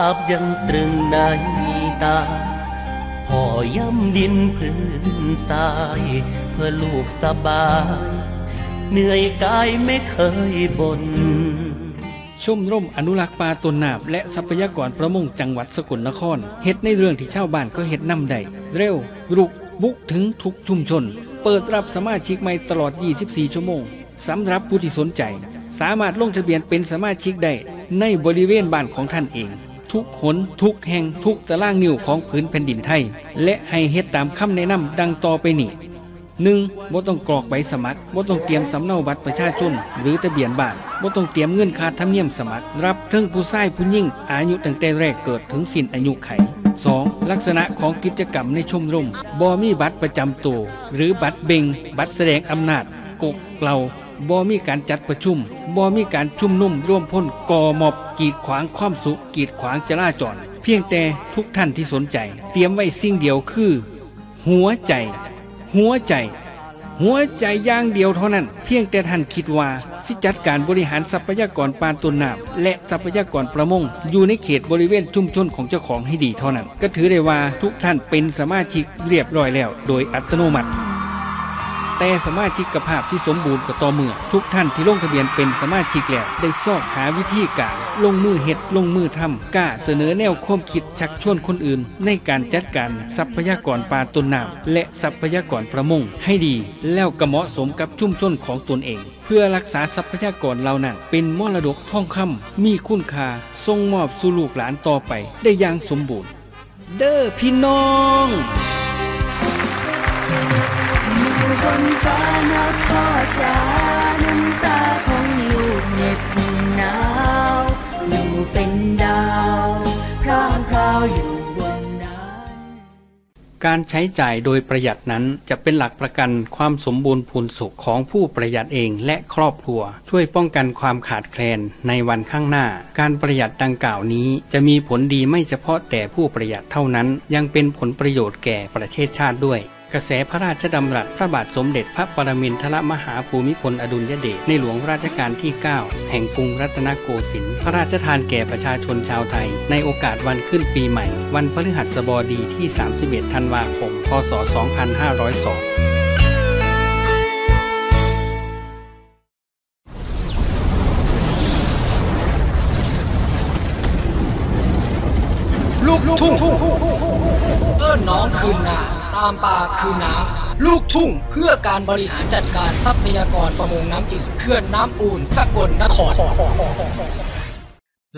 าพยังตรึงในตา พ่อย่ำดินพื้นทราย เพื่อลูกสบาย เหนื่อยกายไม่เคยบน่นชมรมอนุรักษ์ปลาต้นน้ำและทรัพยากรประมงจังหวัดสกลนครเฮ็ดในเรื่องที่ชาวบ้านก็เฮ็ดนำได้เร็ว รุก บุกถึงทุกชุมชน เปิดรับสมาชิกใหม่ตลอด 24 ชั่วโมงสำหรับผู้ที่สนใจ สามารถลงทะเบียนเป็นสมาชิกได้ในบริเวณบ้านของท่านเอง ทุกหนทุกแห่งทุกตารางนิ้วของผืนแผ่นดินไทย และให้เฮ็ดตามคำแนะนำดังต่อไปนี้หนึ่งบ่ต้องกรอกใบสมัครบ่ต้องเตรียมสำเนาบัตรประชาชนหรือทะเบียนบ้านบ่ต้องเตรียมเงินค่าธรรมเนียมสมัคร รับเทั้งผู้ชายผู้หญิงอายุตั้งแต่แรกเกิดถึงสิ้นอายุไข 2. ลักษณะของกิจกรรมในชมรมบ่มีบัตรประจำตัวหรือบัตรเบงบัตรแสดงอำนาจกกเกลา บ่มีการจัดประชุมบ่มีการชุมนุมร่วมพ้นก่อมอบกีดขวางความสุขกีดขวางจราจร เพียงแต่ทุกท่านที่สนใจ เตรียมไว้สิ่งเดียวคือ หัวใจ หัวใจ หัวใจอย่างเดียวเท่านั้น เพียงแต่ท่านคิดว่าสิจัดการบริหารทรัพยากรปานต้นน้ำและทรัพยากรประมง อยู่ในเขตบริเวณชุมชนของเจ้าของให้ดีเท่านั้น ก็ถือได้ว่าทุกท่านเป็นสมาชิกเรียบร้อยแล้ว โดยอัตโนมัติ แต่สมาชิกภาพที่สมบูรณ์ก็ต่อเมื่อ ทุกท่านที่ลงทะเบียนเป็นสมาชิกแล้วได้ซอกหาวิธีการ ลงมือเฮ็ดลงมือทำกล้าเสนอแนวความคิดชักชวนคนอื่น ในการจัดการทรัพยากรปลาต้นน้ำและทรัพยากรประมงให้ดี แล้วก็เหมาะสมกับชุมชนของตนเอง เพื่อรักษาทรัพยากรเหล่านั้นเป็นมรดกท่องคำมีคุณค่าส่งมอบสู่ลูกหลานต่อไป ได้อย่างสมบูรณ์ เด้อพี่น้อง นฟ้านะพ่อจ๋าน้ำตาของลูกเหน็บหนาวอยู่เป็นดาวพร่างพราวอยู่บนนั้นการใช้จ่ายโดยประหยัดนั้นจะเป็นหลักประกันความสมบูรณ์พูนสุขของผู้ประหยัดเองและครอบครัว ช่วยป้องกันความขาดแคลนในวันข้างหน้า การประหยัดดังกล่าวนี้จะมีผลดีไม่เฉพาะแต่ผู้ประหยัดเท่านั้น ยังเป็นผลประโยชน์แก่ประเทศชาติด้วย กระแสพระราชดำรัสพระบาทสมเด็จพระปรมินทรมหาภูมิพลอดุลยเดชในหลวงรัชกาลที่ 9 แห่งกรุงรัตนโกสินทร์พระราชทานแก่ประชาชนชาวไทย ในโอกาสวันขึ้นปีใหม่ วันพฤหัสบดีที่ 31 ธันวาคม พศ 2502ลูกทุ่งเอิ้นน้องคืนนา ตามป่าคืนน้ำลูกทุ่งเพื่อการบริหารจัดการทรัพยากรประมงน้ำจืดเขื่อนน้ำอูนสกลนคร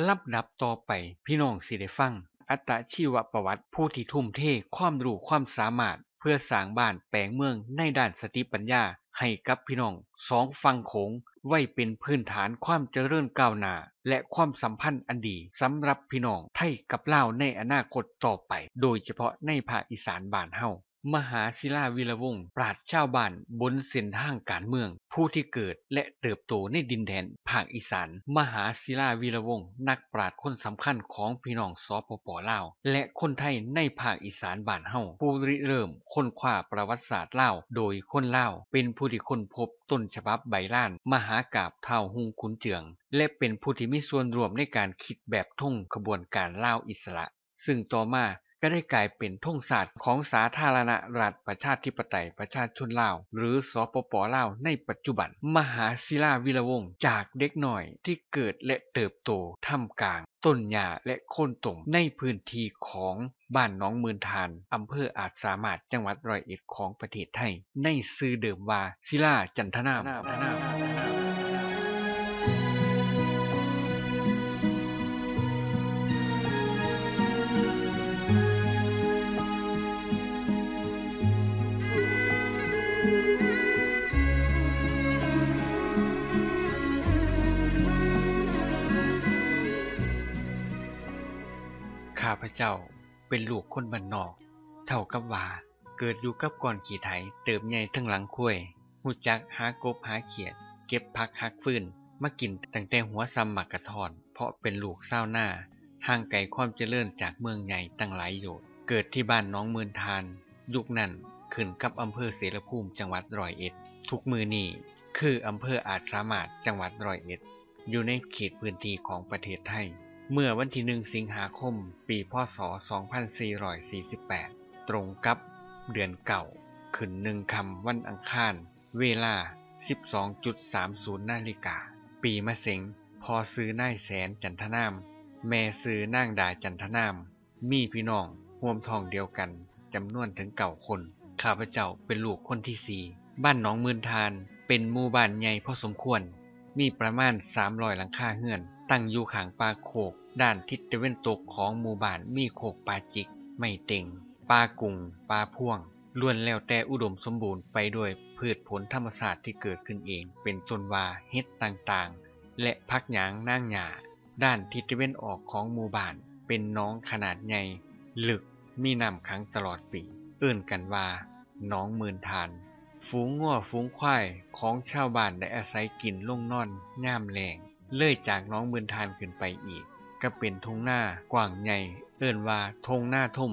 ลำดับต่อไปพี่น้องสิได้ฟัง อัตชีวประวัติผู้ที่ทุ่มเทความรู้ความสามารถ เพื่อสร้างบ้านแปลงเมืองในด้านสติปัญญาให้กับพี่น้องสองฝั่งโขงไว้เป็นพื้นฐานความเจริญก้าวหน้า และความสัมพันธ์อันดีสำหรับพี่น้องไทยกับลาวในอนาคตต่อไป โดยเฉพาะในภาคอีสานบ้านเฮา มหาศิลาวิรวงศ์ปราชญ์ชาวบ้านบนเส้นทางการเมือง ผู้ที่เกิดและเติบโตในดินแดนภาคอีสาน มหาศิลาวีระวงศ์นักปราชญ์คนสำคัญของพี่น้องสปปลาว และคนไทยในภาคอีสานบ้านเฮาผู้ริเริ่มค้นคว้าประวัติศาสตร์ลาว โดยคนลาว เป็นผู้ที่ค้นพบต้นฉบับใบล้าน มหากาบเท่าหุงขุนเจือง และเป็นผู้ที่มีส่วนร่วมในการคิดแบบธงขบวนการลาวอิสระ ซึ่งต่อมา ก็ได้กลายเป็นธงศาสตร์ของสาธารณรัฐประชาธิปไตยประชาชนลาว หรือสปปลาวในปัจจุบัน มหาศิลาวีระวงค์จากเด็กน้อยที่เกิดและเติบโตท่ามกลางต้นหญ้าและโคลนตมในพื้นที่ของบ้านหนองหมื่นถ่านอำเภออาจสามารถจังหวัดร้อยเอ็ดของประเทศไทย ในชื่อเดิมว่าศิลาจันทนาม ข้าพเจ้าเป็นลูกคนบ้านนอก เท่ากับว่าเกิดอยู่กับก่อนขี่ไถเติบใหญ่ทั้งหลังคุ้ยหูจักหากบหาเขียด เก็บผักหักฟื้นมากินตั้งแต่หัวซ้ำหมักกระทอน เพราะเป็นลูกเศร้าหน้า ห่างไกลความเจริญจากเมืองใหญ่ตั้งหลายโยชน์เกิดที่บ้านน้องเมือนทาน ยุคนั้นขึ้นกับอำเภอเสรภูมิจังหวัดร้อยเอ็ด ทุกมือนี่คืออำเภออาจสามารถจังหวัดร้อยเอ็ด อยู่ในเขตพื้นที่ของประเทศไทย เมื่อวันที่หนึ่งสิงหาคม ปีพศ 2448 ตรงกับเดือนเก่า ขึ้นหนึ่งคำวันอังคาร เวลา 12.30 นาฬิกา ปีมะเสงพอซื้อนายแสนจันทนาม แม่ซื้อนางดาจันทนาม มีพี่น้องห่วมทองเดียวกันจำนวนถึงเก่าคน ข้าพเจ้าเป็นลูกคนที่สี่บ้านหนองมืนทาน เป็นหมู่บ้านใหญ่พอสมควร มีประมาณ300หลังคาเฮือน ตั้งอยู่ข้างปลาโขก ด้านทิศตะวันตกของหมู่บ้านมีโขกปลาจิก ไม่เต็งปลากุงปลาพ่วงล้วนแล้วแต่อุดมสมบูรณ์ไปด้วยพืชผลธรรมชาติที่เกิดขึ้นเอง เป็นต้นว่าเฮ็ดต่างๆ และพักหยางนางหญ้าด้านทิศตะวันออกของหมู่บ้านเป็นน้องขนาดใหญ่ลึกมีน้ำขังตลอดปีเอื่นกันว่าน้องหมื่นทาน ฝูงงัวฝูงควายของชาวบ้านได้อาศัยกินลงนอนย่ามแรงเลื่อยจากน้องหมื่นทานขึ้นไปอีก ก็เป็นทงหน้ากว้างใหญ่ เอื่นว่าทงหน้าทุ่ม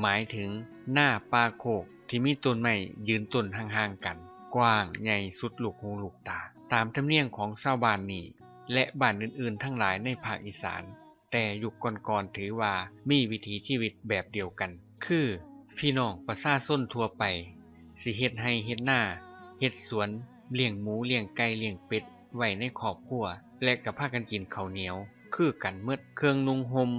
หมายถึงหน้าปลาโขกที่มีต้นไม้ยืนต้นห่างๆกัน กว้างใหญ่สุดลูกหูลูกตา ตามธรรมเนียมของชาวบ้านนี้และบ้านอื่นๆ ทั้งหลายในภาคอีสาน แต่ยุคก่อนๆถือว่ามีวิถีชีวิตแบบเดียวกัน คือ พี่น้องประชาชนทั่วไป สิเฮ็ดให้เฮ็ดหน้าเฮ็ดสวนเลี้ยงหมูเลี้ยงไก่เลี้ยงเป็ดไว้ในครอบครัว และกับพากันกินข้าวเหนียว คือกันเมืดเครื่องนุ่งห่ม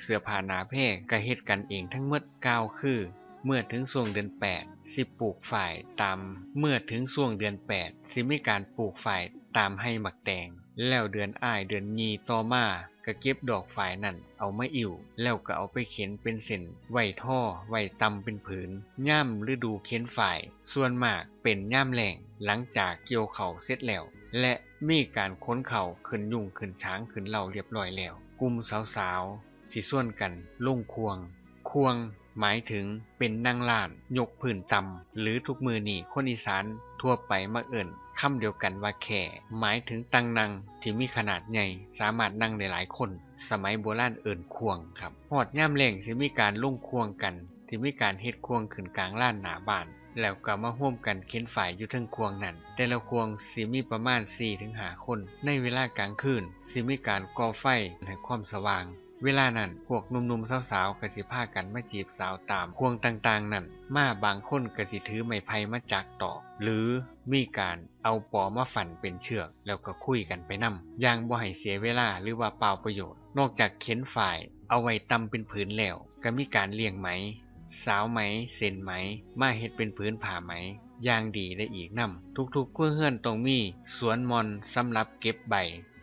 เสื้อผ้าหนาแพร่ก็เฮ็ดกันเองทั้งหมดก้าวคือ เมื่อถึงช่วงเดือน8สิปลูกฝ่ายตามเมื่อถึงช่วงเดือน8สิมีการปลูกฝ่ายตามให้หมักแดง แล้วเดือนอ้ายเดือนมีต่อมาก็เก็บดอกฝ่ายนั่นเอามาอิ่ว แล้วก็เอาไปเข็นเป็นเส้นไว้ท่อไว้ตำเป็นผืนย่ำฤดูเข็นฝ่าย ส่วนมากเป็นย่ำแหล่งหลังจากเกี่ยวเข่าเสร็จแล้ว และมีการค้นเข่าขึ้นยุ่งขึ้นช้างขึ้นเหล่าเรียบร้อยแล้ว กลุ่มสาวๆสิส่วนกันลงควง ควงหมายถึงเป็นนางล้าน ยกผืนต่ำหรือทุกมือนี่คนอีสานทั่วไปมาเอิ่นคำเดียวกันว่าแข่ หมายถึงตังนังที่มีขนาดใหญ่สามารถนั่งได้หลายคน สมัยโบราณเอิ่นควงครับหอดย่ำแรงสิมีการลงควงกันที่มีการเฮ็ดควงขึ้นกลางล้านหนาบ้าน แล้วก็มาร่วมกันเค้นฝ่ายอยู่ทั้งควงนั้น แต่ละควงสิมีประมาณ4-5คน ในเวลากลางคืนสิมีการก่อไฟให้ความสว่าง เวลานั้นพวกหนุ่มๆสาวๆก็สิพากันมาจีบสาวตามควงต่างๆ นั่นมาบางคนก็สิถือไม้ไผ่มาจักตอกหรือมีการเอาปอมาฝันเป็นเชือก แล้วก็คุยกันไปนำอย่างบ่ให้เสียเวลาหรือว่าเปล่าประโยชน์ นอกจากเข็นฝ่าย เอาไว้ตำเป็นผืนแล้วก็มีการเลี้ยงไหม สาวไหมเส้นไหม มาเฮ็ดเป็นผืนผ่าไหมอย่างดีได้อีกนำทุกๆเพื่อเฮือนตรงมีสวนมอนสำหรับเก็บใบ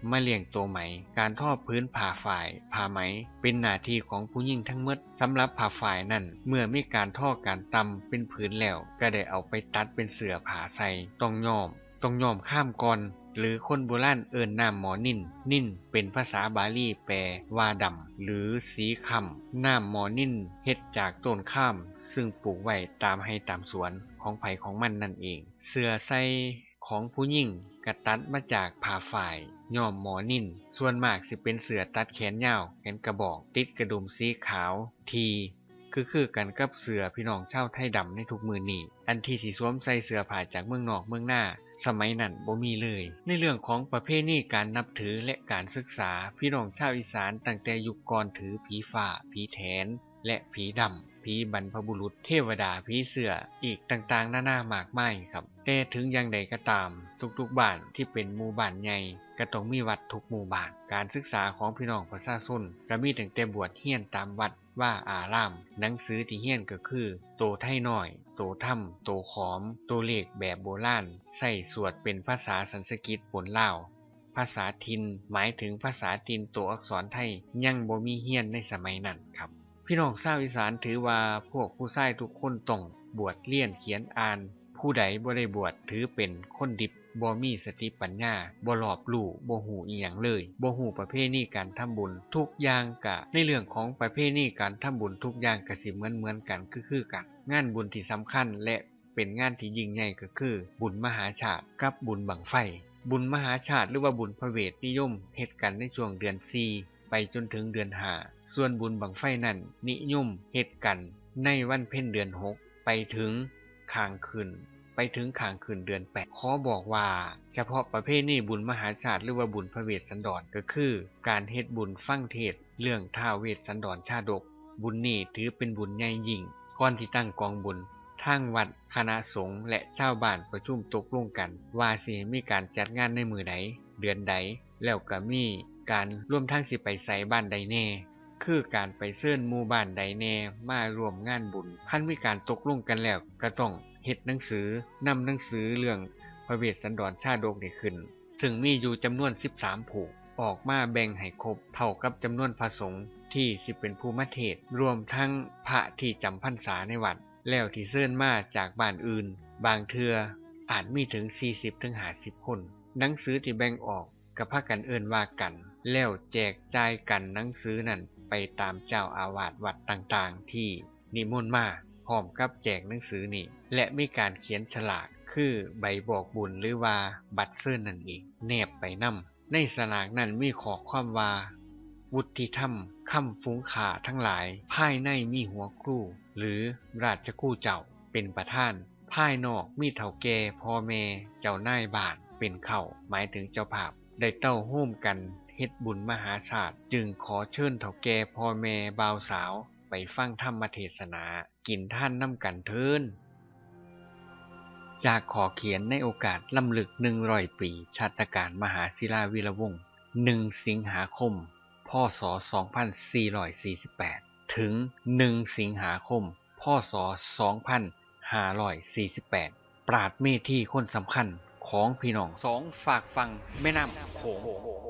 มาเลี้ยงตัวไหม การทอพื้นผ่าฝ่ายผ่าไหม เป็นหน้าที่ของผู้หญิงทั้งหมดสำหรับผ่าฝ่ายนั่น เมื่อมีการท่อการตำเป็นผืนแล้ว ก็ได้เอาไปตัดเป็นเสือผ่าใส่ต้องยอม ต้องยอมข้ามก่อน หรือคนโบราณเอิญนามหมอนินนินเป็นภาษาบาลีแปลว่าดำหรือสีคำนามหมอนินเฮ็ดจากต้นข้าม ซึ่งปลูกไว้ตามให้ตามสวนของไผ่ของมันนั่นเอง เสือใส่ของผู้หญิงกระตัดมาจากผ่าฝ่ายย่อมหมอนินส่วนมากสิเป็นเสือตัดแขนยาวแขนกระบอก ติดกระดุมสีขาว ที คือคือกันกับเสือพี่น้องเช่าวไทยดำในทุกมือนี่อันที่สีสวมใส่เสือผ่าจากเมืองนอกเมืองหน้า สมัยนั้นบ่มีเลย ในเรื่องของประเพณีการนับถือและการศึกษาพี่น้องชาวอีสานตั้งแต่ยุคก่อนถือผีฝ่าผีแทนและผีดำ ผีบรรพบุรุษ เทวดาผีเสืออีกต่างๆนานามากมายครับ แต่ถึงอย่างใดก็ตาม ทุกๆบ้านที่เป็นหมู่บ้านใหญ่ก็ต้องมีวัดทุกหมู่บ้าน การศึกษาของพี่น้องประชาชนก็มีตั้งแต่บวชเฮียนตามวัดว่าอาราม หนังสือที่เฮียนก็คือ โตไทยน้อย โตถ้ำโตขอม โตเลขแบบโบราณใส่สวดเป็นภาษาสันสกฤตปนลาวภาษาทินหมายถึงภาษาทินตัวอักษรไทยยังบ่มีเฮียนในสมัยนั้นครับ พี่น้องชาวอีสานถือว่าพวกผู้ชายทุกคนต้องบวชเลี้ยนเขียนอ่าน ผู้ใดบ่ได้บวชถือเป็นคนดิบบ่มีสติปัญญาบ่รอบรู้บ่หูอีหยังเลยบ่หูประเพณีการทำบุญทุกอย่างกะ ในเรื่องของประเพณีการทำบุญทุกอย่างก็สิเหมือนเหมือนกันคือคือกัน งานบุญที่สำคัญและเป็นงานที่ยิ่งใหญ่ก็คือ บุญมหาชาติกับบุญบังไฟ บุญมหาชาติหรือว่าบุญพระเวทนิยมเฮ็ดกันในช่วงเดือนซี ไปจนถึงเดือนหาส่วนบุญบังไฟนั้นนิยมเฮ็ดกันในวันเพ็ญเดือนหกไปถึงขางคืนไปถึงขางคืนเดือนแปดขอบอกว่า เฉพาะประเภทนี้บุญมหาชาติหรือว่าบุญพระเวสสันดรก็คือ การเฮ็ดบุญฟั่งเทศ เรื่องท้าวเวสสันดรชาดก บุญนี้ถือเป็นบุญใหญ่ยิ่งก่อนที่ตั้งกองบุญทางวัดคณะสงฆ์และชาบ้านประชุมตกลงกัน ว่าสิมีการจัดงานในมือใดเดือนใดแล้วก็มี การร่วมทั้งสิไปใส่บ้านใดแน่ คือการไปเชิญหมู่บ้านใดแน่มารวมงานบุญขั้นมีการตกลงกันแล้วก็ต้องเฮ็ดหนังสือนำหนังสือเรื่องพระเวสสันดรชาดกนี่ขึ้น ซึ่งมีอยู่จำนวน 13 ผูก ออกมาแบ่งให้ครบเท่ากับจำนวนพระสงฆ์ที่สิเป็นภูมิเทศ รวมทั้งพระที่จำพรรษาในวัด แล้วที่เชิญมาจากบ้านอื่น บางเทืออาจมีถึง 40-50 คน หนังสือที่แบ่งออกกับพากันเอินว่ากัน แล้วแจกจ่ายกันหนังสือนั่นไปตามเจ้าอาวาสวัดต่างๆ ที่นิมนต์มาพร้อมกับแจกหนังสือนี่ และมีการเขียนฉลากคือใบบอกบุญหรือว่าบัตรเสื้อนั่นเองแนบไปนำในสลากนั้นมีขอความว่าวุฒิธรรมคำฟุ้งขาทั้งหลาย ภายในมีหัวครูหรือราชคู่เจ้าเป็นประธาน ภายนอกมีเถ่าแก่พ่อแม่เจ้านายบานเป็นเข่าหมายถึงเจ้าภาพ ได้เต้าโฮมกัน เฮ็ดบุญมหาศาสตร์ จึงขอเชิญเถ่าแก่พ่อแม่บ่าวสาว ไปฟังธรรมเทศนา กินท่านน้ำกันเทินจากขอเขียนในโอกาสลำลึกหนึ่งร้อยปี ชาติการมหาศิลาวีระวงศ์หนึ่งสิงหาคม พศ 2448 ถึง 1 สิงหาคม พศ 2548 ปราดเมธีคนสำคัญของพี่น้องสองฝากฟังแม่น้ำโขง